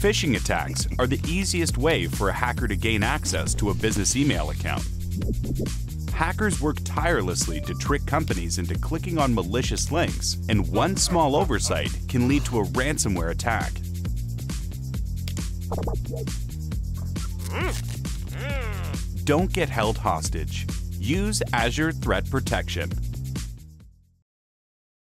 Phishing attacks are the easiest way for a hacker to gain access to a business email account. Hackers work tirelessly to trick companies into clicking on malicious links, and one small oversight can lead to a ransomware attack. Don't get held hostage. Use Azure Threat Protection.